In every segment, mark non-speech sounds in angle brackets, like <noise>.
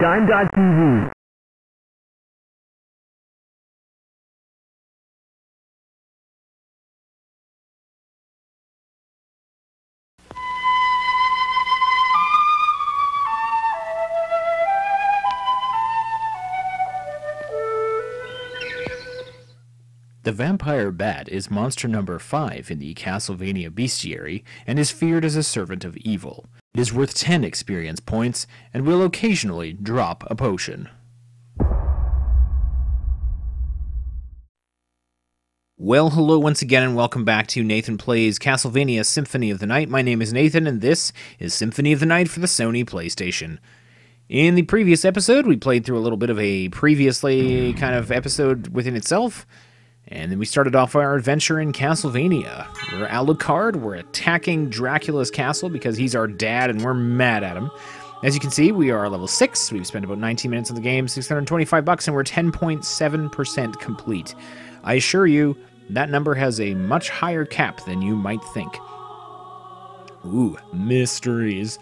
diym.tv. The vampire bat is monster number 5 in the Castlevania bestiary and is feared as a servant of evil. It is worth 10 experience points and will occasionally drop a potion. Well, hello once again, and welcome back to Nathan Plays Castlevania Symphony of the Night. My name is Nathan, and this is Symphony of the Night for the Sony PlayStation. In the previous episode, we played through a little bit of a previously kind of episode within itself, and then we started off our adventure in Castlevania. We're Alucard, we're attacking Dracula's castle because he's our dad and we're mad at him. As you can see, we are level 6. We've spent about 19 minutes on the game, 625 bucks, and we're 10.7% complete. I assure you, that number has a much higher cap than you might think. Ooh, mysteries.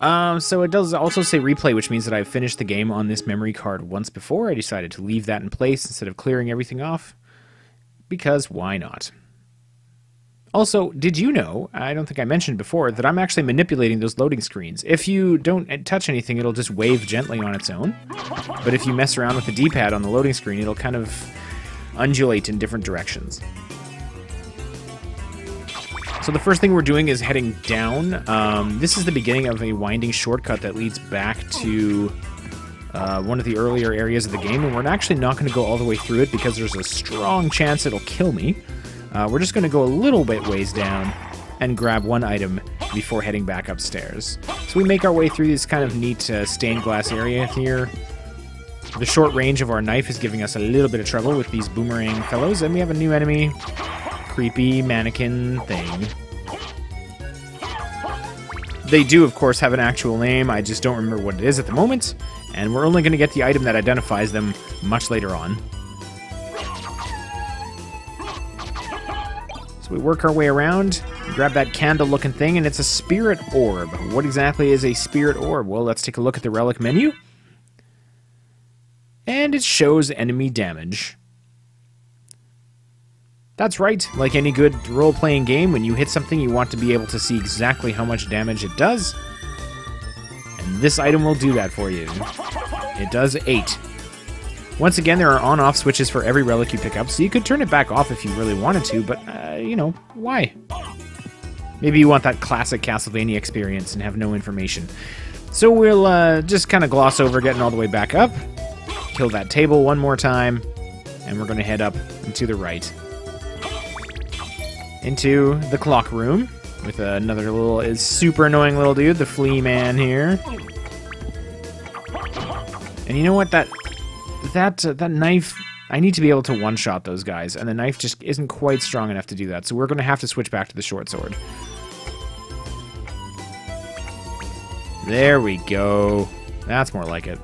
Um, so it does also say replay, which means that I've finished the game on this memory card once before. I decided to leave that in place instead of clearing everything off, because why not? Also, did you know, I don't think I mentioned before, that I'm actually manipulating those loading screens. If you don't touch anything, it'll just wave gently on its own. But if you mess around with the D-pad on the loading screen, it'll kind of undulate in different directions. So the first thing we're doing is heading down. Um, this is the beginning of a winding shortcut that leads back to uh, one of the earlier areas of the game, and we're actually not going to go all the way through it because there's a strong chance it'll kill me. Uh, we're just going to go a little bit ways down and grab one item before heading back upstairs. So we make our way through this kind of neat uh, stained glass area here. The short range of our knife is giving us a little bit of trouble with these boomerang fellows, and we have a new enemy. Creepy mannequin thing. They do, of course, have an actual name. I just don't remember what it is at the moment. And we're only going to get the item that identifies them much later on. So we work our way around, grab that candle-looking thing, and it's a spirit orb. What exactly is a spirit orb? Well, let's take a look at the relic menu. And it shows enemy damage. That's right, like any good role-playing game, when you hit something you want to be able to see exactly how much damage it does. And this item will do that for you. It does 8. Once again, there are on-off switches for every relic you pick up, so you could turn it back off if you really wanted to, but, uh, you know, why? Maybe you want that classic Castlevania experience and have no information. So we'll uh, just kind of gloss over getting all the way back up, kill that table one more time, and we're going to head up and to the right into the clock room with another little is super annoying little dude, the flea man here. And you know what? That that uh, that knife. I need to be able to one shot those guys, and the knife just isn't quite strong enough to do that. So we're going to have to switch back to the short sword. There we go. That's more like it.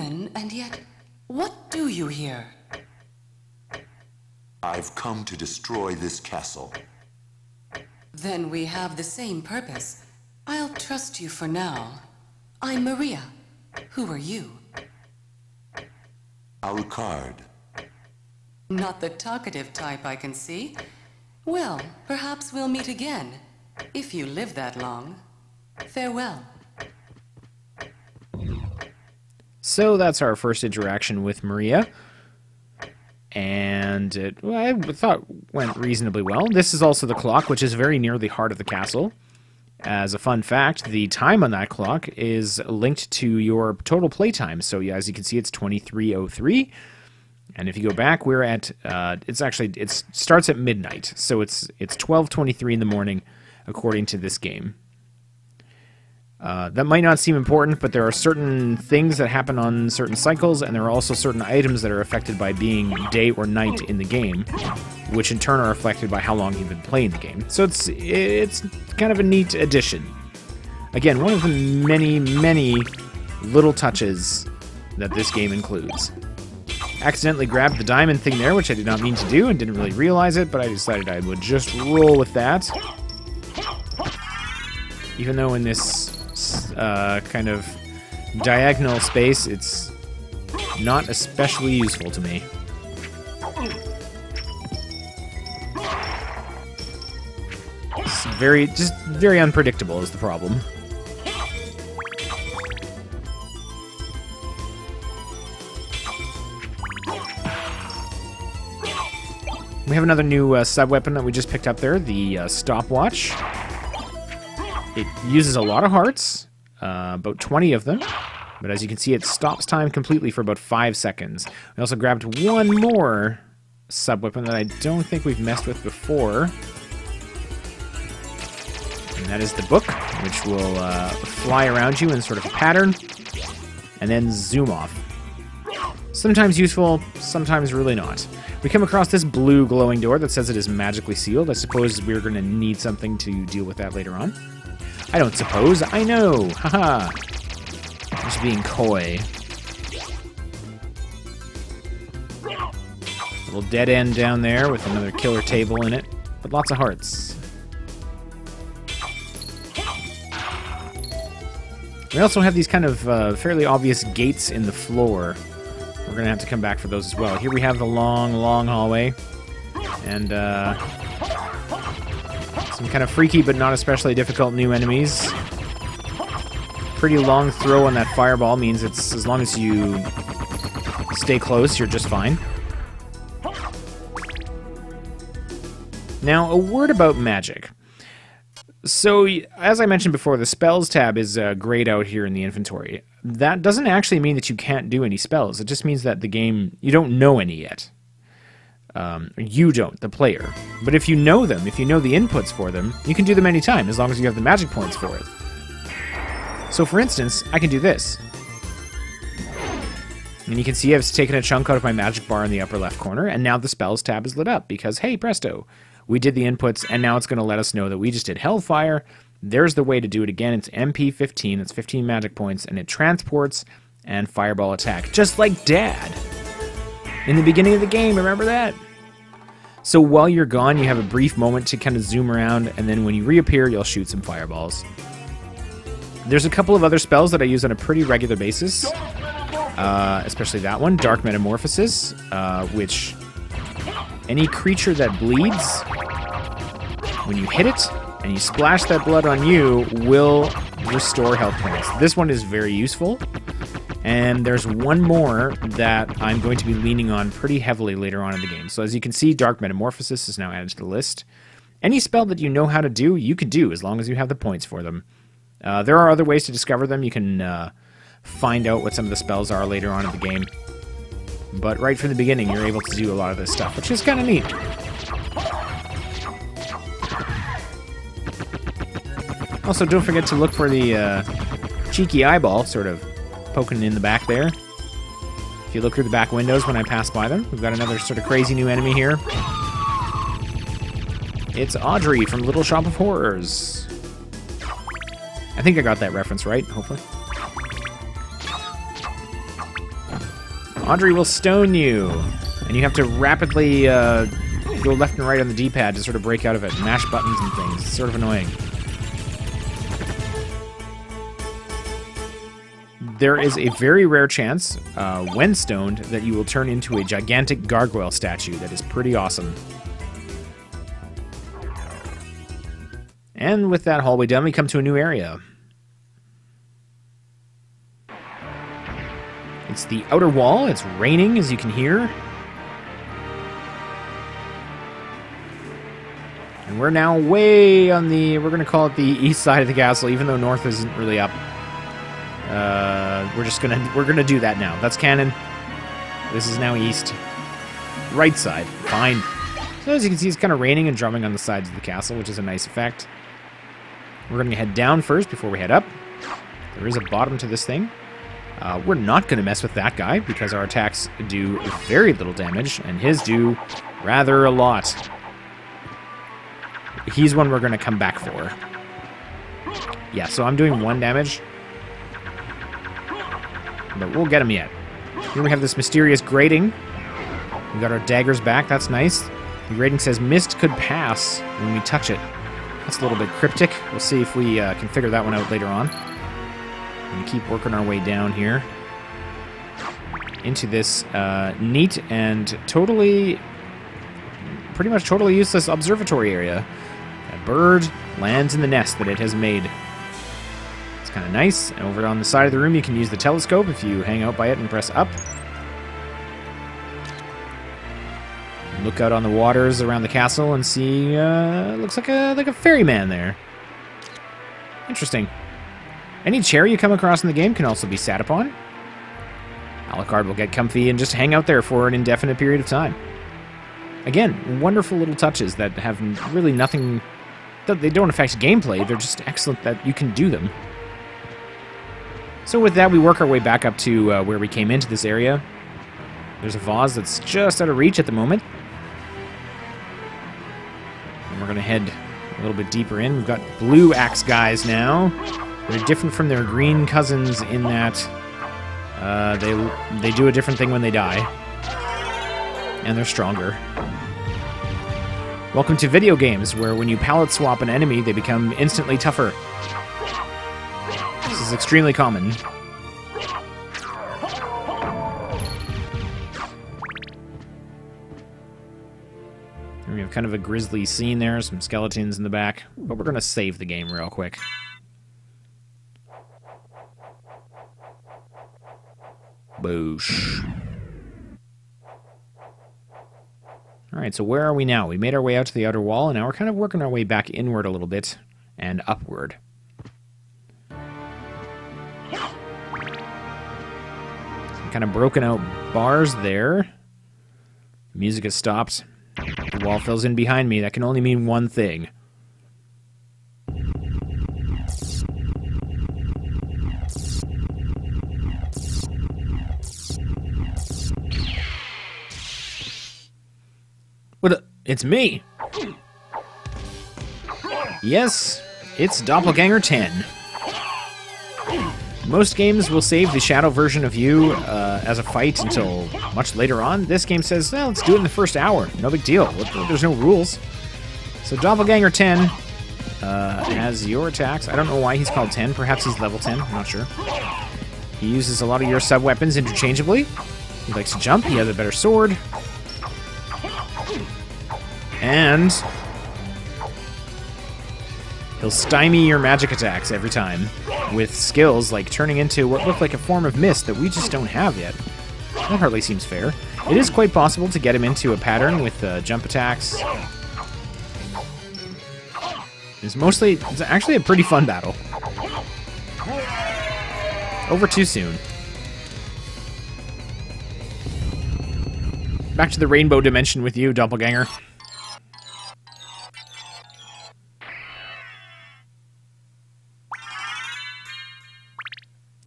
Human, and yet, what do you here? I've come to destroy this castle. Then we have the same purpose. I'll trust you for now. I'm Maria. Who are you? Alucard. Not the talkative type, I can see. Well, perhaps we'll meet again. If you live that long. Farewell. So that's our first interaction with Maria. And it, well, I thought went reasonably well. This is also the clock, which is very near the heart of the castle. As a fun fact, the time on that clock is linked to your total playtime. So yeah, as you can see, it's 2303. And if you go back, we're at uh, it's actually it starts at midnight, so it's it's 12:23 in the morning, according to this game. Uh, that might not seem important, but there are certain things that happen on certain cycles, and there are also certain items that are affected by being day or night in the game, which in turn are affected by how long you've been playing the game. So it's it's kind of a neat addition. Again, one of the many, many little touches that this game includes. accidentally grabbed the diamond thing there, which I did not mean to do and didn't really realize it, but I decided I would just roll with that. Even though in this uh, kind of diagonal space, it's not especially useful to me. It's very, just very unpredictable is the problem. We have another new uh, sub-weapon that we just picked up there, the uh, stopwatch. It uses a lot of hearts, uh, about 20 of them. But as you can see, it stops time completely for about 5 seconds. We also grabbed one more sub-weapon that I don't think we've messed with before. And that is the book, which will uh, fly around you in sort of a pattern, and then zoom off. Sometimes useful, sometimes really not. We come across this blue glowing door that says it is magically sealed. I suppose we're going to need something to deal with that later on. I don't suppose, I know! Haha! Just being coy. Little dead end down there with another killer table in it, but lots of hearts. We also have these kind of uh, fairly obvious gates in the floor we're to have to come back for those as well. Here we have the long, long hallway. And uh, some kind of freaky but not especially difficult new enemies. Pretty long throw on that fireball means it's as long as you stay close, you're just fine. Now, a word about magic. So, as I mentioned before, the spells tab is uh, grayed out here in the inventory that doesn't actually mean that you can't do any spells. It just means that the game, you don't know any yet. Um, you don't, the player. But if you know them, if you know the inputs for them, you can do them anytime, as long as you have the magic points for it. So for instance, I can do this. And you can see I've taken a chunk out of my magic bar in the upper left corner, and now the spells tab is lit up, because hey, presto, we did the inputs, and now it's going to let us know that we just did Hellfire, there's the way to do it again. It's MP15, it's 15 magic points, and it transports and fireball attack, just like Dad. In the beginning of the game, remember that? So while you're gone, you have a brief moment to kind of zoom around, and then when you reappear, you'll shoot some fireballs. There's a couple of other spells that I use on a pretty regular basis, uh, especially that one, Dark Metamorphosis, uh, which any creature that bleeds, when you hit it, and you splash that blood on you will restore health points. This one is very useful. And there's one more that I'm going to be leaning on pretty heavily later on in the game. So as you can see, Dark Metamorphosis is now added to the list. Any spell that you know how to do, you can do as long as you have the points for them. Uh, there are other ways to discover them. You can uh, find out what some of the spells are later on in the game. But right from the beginning, you're able to do a lot of this stuff, which is kind of neat. Also, don't forget to look for the uh, cheeky eyeball sort of poking in the back there. If you look through the back windows when I pass by them, we've got another sort of crazy new enemy here. It's Audrey from Little Shop of Horrors. I think I got that reference right, hopefully. Audrey will stone you, and you have to rapidly uh, go left and right on the D-pad to sort of break out of it, mash buttons and things. It's sort of annoying. There is a very rare chance, uh, when stoned, that you will turn into a gigantic gargoyle statue that is pretty awesome. And with that hallway done, we come to a new area. It's the outer wall. It's raining, as you can hear. And we're now way on the, we're going to call it the east side of the castle, even though north isn't really up. Uh, we're just gonna we're gonna do that now. That's canon. This is now east. Right side. Fine. So as you can see, it's kind of raining and drumming on the sides of the castle, which is a nice effect. We're gonna head down first before we head up. There is a bottom to this thing. Uh, we're not to mess with that guy because our attacks do very little damage, and his do rather a lot. He's one we're to come back for. Yeah, so I'm doing one damage but we'll get him yet. Here we have this mysterious grating We got our daggers back. That's nice. The grating says mist could pass when we touch it. That's a little bit cryptic. We'll see if we uh, can figure that one out later on. And keep working our way down here into this uh, neat and totally, pretty much totally useless observatory area. A bird lands in the nest that it has made. It's kind of nice. And over on the side of the room, you can use the telescope if you hang out by it and press up. Look out on the waters around the castle and see. Uh, looks like a like a ferryman there. Interesting. Any chair you come across in the game can also be sat upon. Alucard will get comfy and just hang out there for an indefinite period of time. Again, wonderful little touches that have really nothing. That they don't affect gameplay. They're just excellent that you can do them. So with that, we work our way back up to uh, where we came into this area. There's a vase that's just out of reach at the moment. And we're going to head a little bit deeper in. We've got blue axe guys now. They're different from their green cousins in that uh, they they do a different thing when they die, and they're stronger. Welcome to video games, where when you palette swap an enemy, they become instantly tougher. Is extremely common. And we have kind of a grisly scene there, some skeletons in the back, but we're going to save the game real quick. Boosh. Alright, so where are we now? We made our way out to the outer wall, and now we're kind of working our way back inward a little bit, and upward. Some kind of broken out bars there. The music has stopped. The wall fills in behind me. That can only mean one thing. What? It's me. Yes, it's Doppelganger 10. Most games will save the shadow version of you uh, as a fight until much later on. This game says, well, let's do it in the first hour. No big deal. There's no rules. So Doppelganger 10 uh, has your attacks. I don't know why he's called 10. Perhaps he's level 10. I'm not sure. He uses a lot of your sub-weapons interchangeably. He likes to jump. He has a better sword. And he'll stymie your magic attacks every time with skills like turning into what look like a form of mist that we just don't have yet. That hardly seems fair. It is quite possible to get him into a pattern with uh, jump attacks. It's mostly, it's actually a pretty fun battle. Over too soon. Back to the rainbow dimension with you, Doppelganger.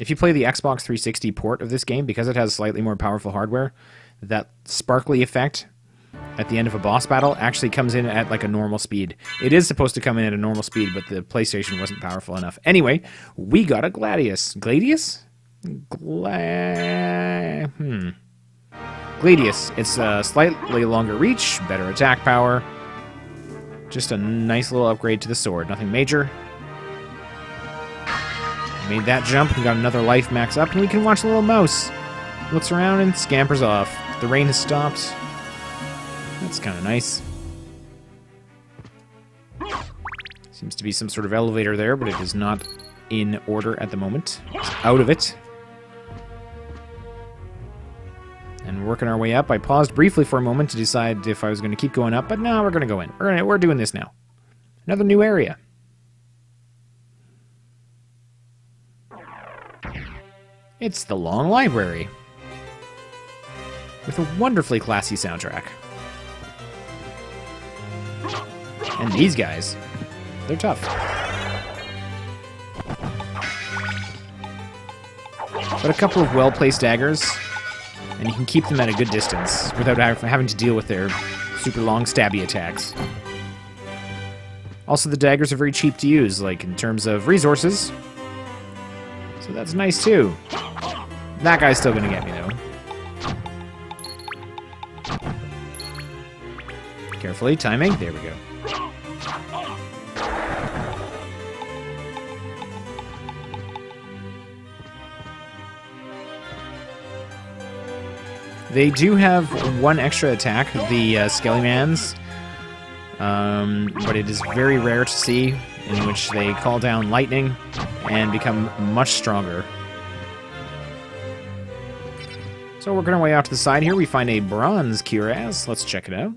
If you play the Xbox 360 port of this game, because it has slightly more powerful hardware, that sparkly effect at the end of a boss battle actually comes in at like a normal speed. It is supposed to come in at a normal speed, but the PlayStation wasn't powerful enough. Anyway, we got a Gladius. Gladius? Gla... Hmm. Gladius. It's a slightly longer reach, better attack power. Just a nice little upgrade to the sword. Nothing major. Made that jump, we got another life max up, and we can watch the little mouse. Looks around and scampers off. The rain has stopped. That's kind of nice. Seems to be some sort of elevator there, but it is not in order at the moment. It's out of it. And working our way up, I paused briefly for a moment to decide if I was going to keep going up, but now we're going to go in. We're, we're doing this now. Another new area. It's the Long Library. With a wonderfully classy soundtrack. And these guys, they're tough. But a couple of well-placed daggers, and you can keep them at a good distance without having to deal with their super long stabby attacks. Also, the daggers are very cheap to use, like in terms of resources. So that's nice too. That guy's still gonna get me, though. Carefully, timing. There we go. They do have one extra attack, the uh, Skellymans, um, but it is very rare to see in which they call down lightning and become much stronger. So working our way out to the side here, we find a bronze Cuirass. Let's check it out.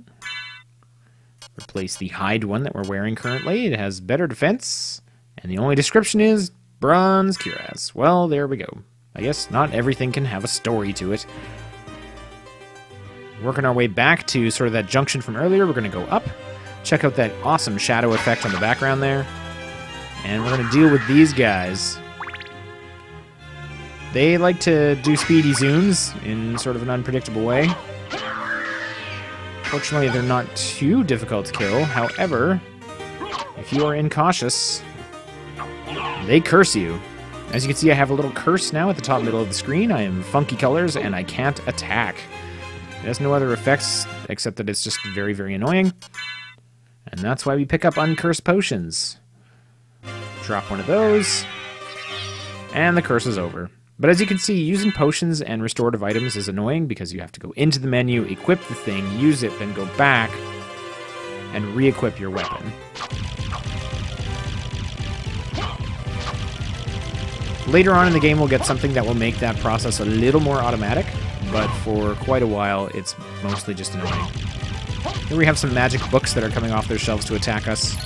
Replace the hide one that we're wearing currently. It has better defense, and the only description is bronze Cuirass. Well, there we go. I guess not everything can have a story to it. Working our way back to sort of that junction from earlier, we're going to go up, check out that awesome shadow effect on the background there, and we're going to deal with these guys. They like to do speedy zooms in sort of an unpredictable way. Fortunately, they're not too difficult to kill. However, if you are incautious, they curse you. As you can see, I have a little curse now at the top middle of the screen. I am funky colors, and I can't attack. It has no other effects, except that it's just very, very annoying. And that's why we pick up Uncursed Potions. Drop one of those, and the curse is over. But as you can see, using potions and restorative items is annoying because you have to go into the menu, equip the thing, use it, then go back and re-equip your weapon. Later on in the game, we'll get something that will make that process a little more automatic, but for quite a while, it's mostly just annoying. Here we have some magic books that are coming off their shelves to attack us.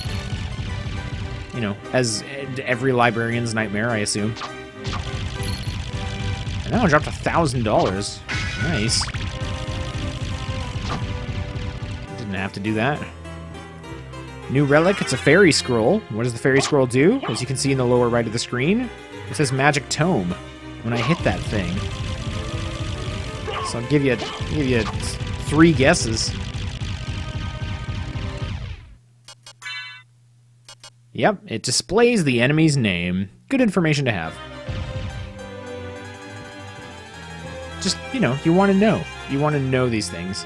You know, as every librarian's nightmare, I assume. Now I dropped a thousand dollars. Nice. Didn't have to do that. New relic, it's a fairy scroll. What does the fairy scroll do? As you can see in the lower right of the screen, it says magic tome when I hit that thing. So I'll give you give you three guesses. Yep, it displays the enemy's name. Good information to have. Just, you know, you want to know. You want to know these things.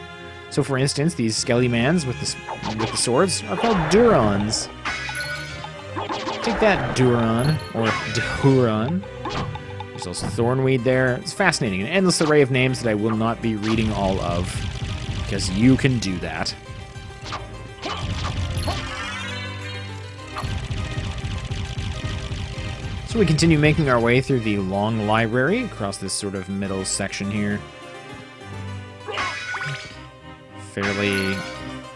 So, for instance, these Skellymans with the, with the swords are called Durons. Take that, Duron, or Duron. There's also Thornweed there. It's fascinating. An endless array of names that I will not be reading all of, because you can do that. So we continue making our way through the long library across this sort of middle section here. Fairly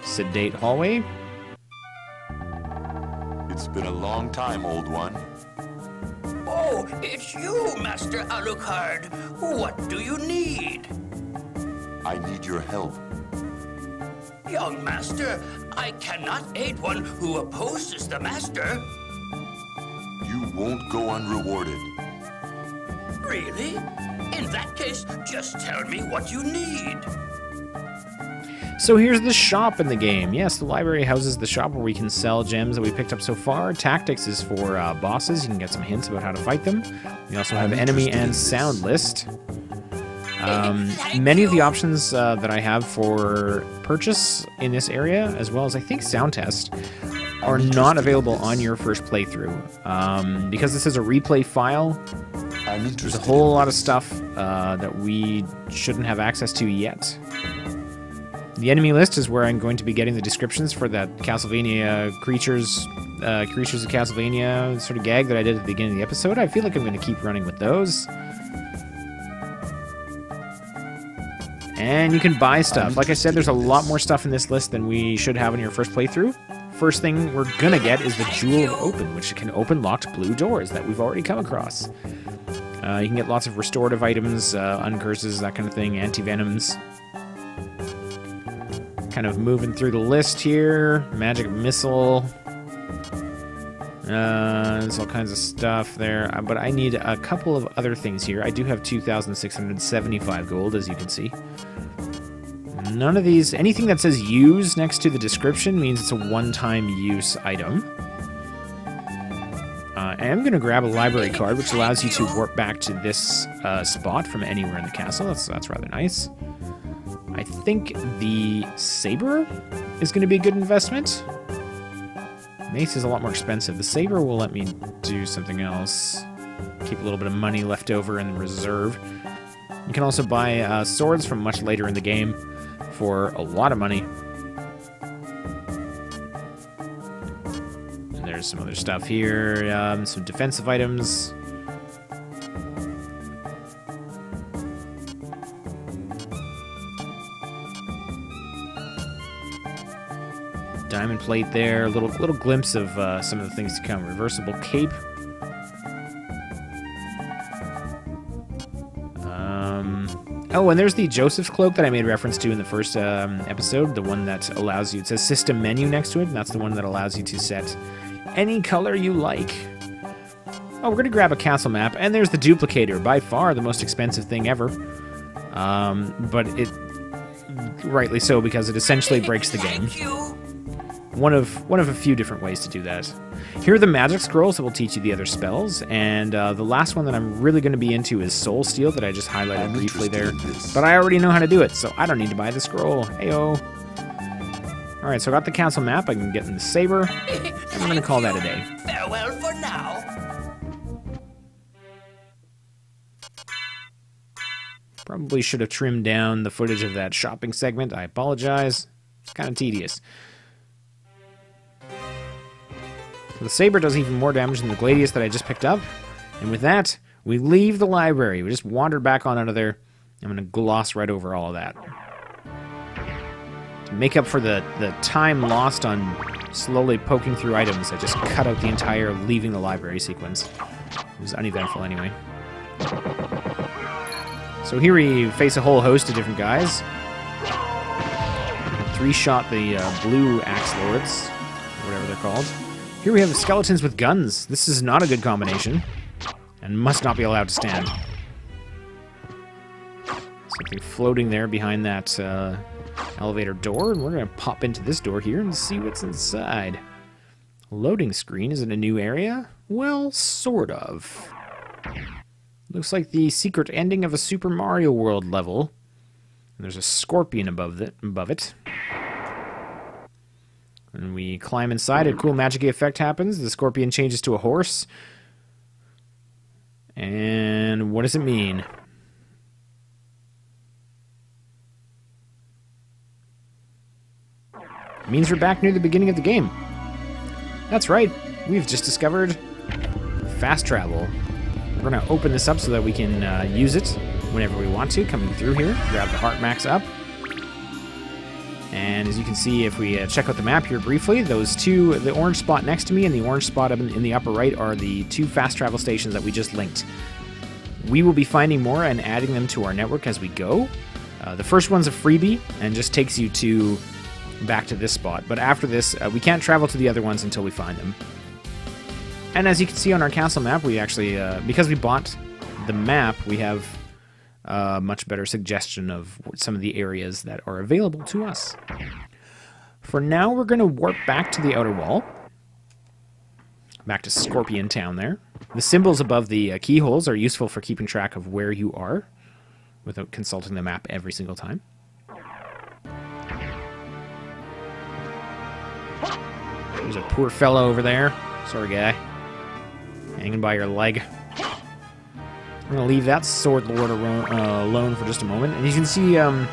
sedate hallway. It's been a long time, old one. Oh, it's you, Master Alucard. What do you need? I need your help. Young Master, I cannot aid one who opposes the Master. You won't go unrewarded. Really? In that case, just tell me what you need. So here's the shop in the game. Yes, the library houses the shop where we can sell gems that we picked up so far. Tactics is for uh, bosses. You can get some hints about how to fight them. We also have enemy and sound list. Um, many of the options uh, that I have for purchase in this area, as well as I think sound test, are not available on your first playthrough. Um, because this is a replay file, there's a whole lot of stuff uh, that we shouldn't have access to yet. The enemy list is where I'm going to be getting the descriptions for that Castlevania creatures, uh, creatures of Castlevania sort of gag that I did at the beginning of the episode. I feel like I'm going to keep running with those. And you can buy stuff. Like I said, there's a lot more stuff in this list than we should have in your first playthrough. First thing we're gonna get is the Jewel of Open, which can open locked blue doors that we've already come across. Uh, you can get lots of restorative items, uh, uncurses, that kind of thing, anti-venoms. Kind of moving through the list here. Magic missile. Uh, there's all kinds of stuff there, uh, but I need a couple of other things here. I do have 2,675 gold, as you can see. None of these, anything that says use next to the description means it's a one-time use item. Uh, I am going to grab a library card, which allows you to warp back to this uh, spot from anywhere in the castle. That's, that's rather nice. I think the saber is going to be a good investment. Mace is a lot more expensive. The saber will let me do something else. Keep a little bit of money left over in reserve. You can also buy uh, swords from much later in the game for a lot of money. And there's some other stuff here, um, some defensive items. Diamond plate there, a little little glimpse of uh, some of the things to come. Reversible cape. Oh, and there's the Joseph's cloak that I made reference to in the first um, episode. The one that allows you, it says system menu next to it, and that's the one that allows you to set any color you like. Oh, we're going to grab a castle map, and there's the duplicator, by far the most expensive thing ever. Um, but it, rightly so, because it essentially breaks the <laughs> game. Thank you. One of one of a few different ways to do that. Here are the magic scrolls that will teach you the other spells, and uh, the last one that I'm really going to be into is Soul Steal that I just highlighted I'm briefly there. But I already know how to do it, so I don't need to buy the scroll. Heyo. All right, so I got the castle map. I can get in the saber, and we're going to call that a day. Farewell for now. Probably should have trimmed down the footage of that shopping segment. I apologize. It's kind of tedious. The saber does even more damage than the gladius that I just picked up. And with that, we leave the library. We just wander back on out of there. I'm going to gloss right over all of that. To make up for the, the time lost on slowly poking through items, I just cut out the entire leaving the library sequence. It was uneventful anyway. So here we face a whole host of different guys. Three shot the uh, blue axe lords, whatever they're called. Here we have skeletons with guns. This is not a good combination, and must not be allowed to stand. Something floating there behind that uh, elevator door, and we're gonna pop into this door here and see what's inside. Loading screen is in a new area? Well, sort of. Looks like the secret ending of a Super Mario World level. And there's a scorpion above it. Above it. And we climb inside. A cool magic effect happens. The scorpion changes to a horse. And what does it mean? It means we're back near the beginning of the game. That's right. We've just discovered fast travel. We're going to open this up so that we can uh, use it whenever we want to, coming through here. Grab the heart max up. And as you can see, if we uh, check out the map here briefly, those two, the orange spot next to me and the orange spot up in, in the upper right are the two fast travel stations that we just linked. We will be finding more and adding them to our network as we go. Uh, the first one's a freebie and just takes you to back to this spot. But after this, uh, we can't travel to the other ones until we find them. And as you can see on our castle map, we actually, uh, because we bought the map, we have a much better suggestion of some of the areas that are available to us. For now, we're going to warp back to the outer wall. Back to Scorpion Town there. The symbols above the uh, keyholes are useful for keeping track of where you are without consulting the map every single time. There's a poor fellow over there. Sorry, guy. Hanging by your leg. I'm going to leave that Sword Lord uh, alone for just a moment. And you can see um,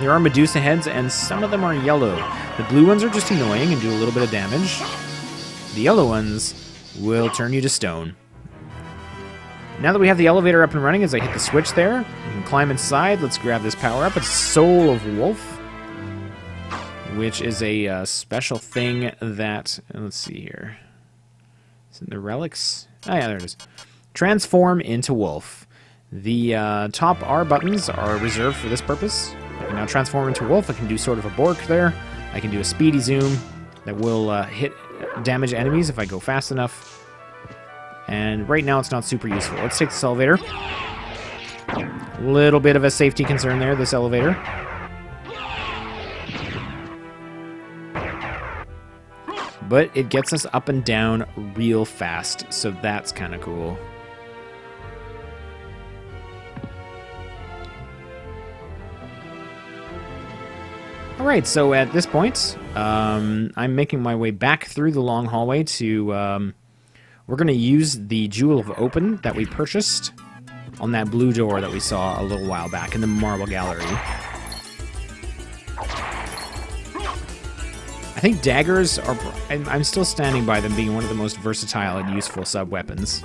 there are Medusa heads, and some of them are yellow. The blue ones are just annoying and do a little bit of damage. The yellow ones will turn you to stone. Now that we have the elevator up and running, as I hit the switch there, you can climb inside. Let's grab this power up. It's Soul of Wolf, which is a uh, special thing that. Let's see here. Is it the relics? Oh, yeah, there it is. Transform into wolf. The uh, top R buttons are reserved for this purpose. I can now transform into wolf. I can do sort of a Bork there. I can do a speedy zoom that will uh, hit damage enemies if I go fast enough. And right now it's not super useful. Let's take this elevator. Little bit of a safety concern there, this elevator. But it gets us up and down real fast, so that's kind of cool. All right, so at this point, um, I'm making my way back through the long hallway to. Um, we're going to use the Jewel of Open that we purchased on that blue door that we saw a little while back in the Marble Gallery. I think daggers are. I'm still standing by them being one of the most versatile and useful sub weapons.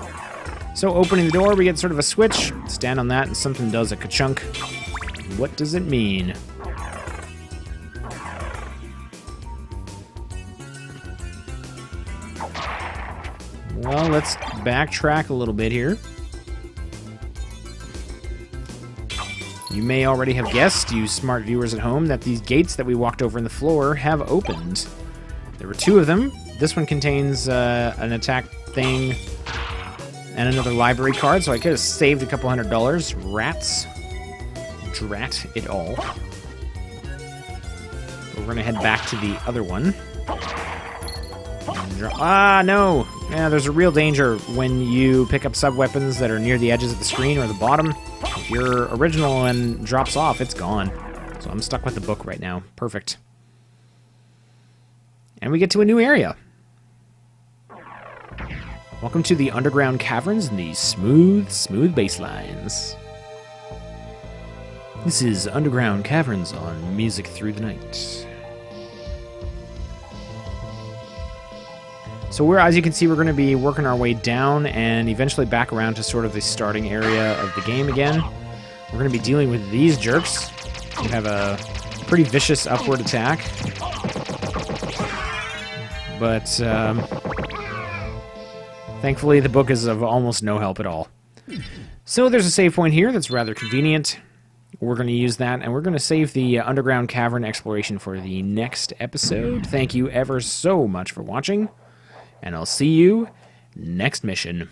So, opening the door, we get sort of a switch. Stand on that, and something does a ka-chunk. What does it mean? Well, let's backtrack a little bit here. You may already have guessed, you smart viewers at home, that these gates that we walked over in the floor have opened. There were two of them. This one contains uh, an attack thing and another library card, so I could have saved a couple hundred dollars. Rats. Drat it all. We're gonna head back to the other one. Ah, no! Yeah, there's a real danger when you pick up sub-weapons that are near the edges of the screen or the bottom. If your original one drops off, it's gone. So I'm stuck with the book right now. Perfect. And we get to a new area. Welcome to the underground caverns and the smooth, smooth basslines. This is Underground Caverns on Music Through the Night. So we're, as you can see, we're going to be working our way down and eventually back around to sort of the starting area of the game again. We're going to be dealing with these jerks. who have a pretty vicious upward attack. But um, thankfully, the book is of almost no help at all. So there's a save point here that's rather convenient. We're going to use that, and we're going to save the uh, underground cavern exploration for the next episode. Thank you ever so much for watching and I'll see you next mission.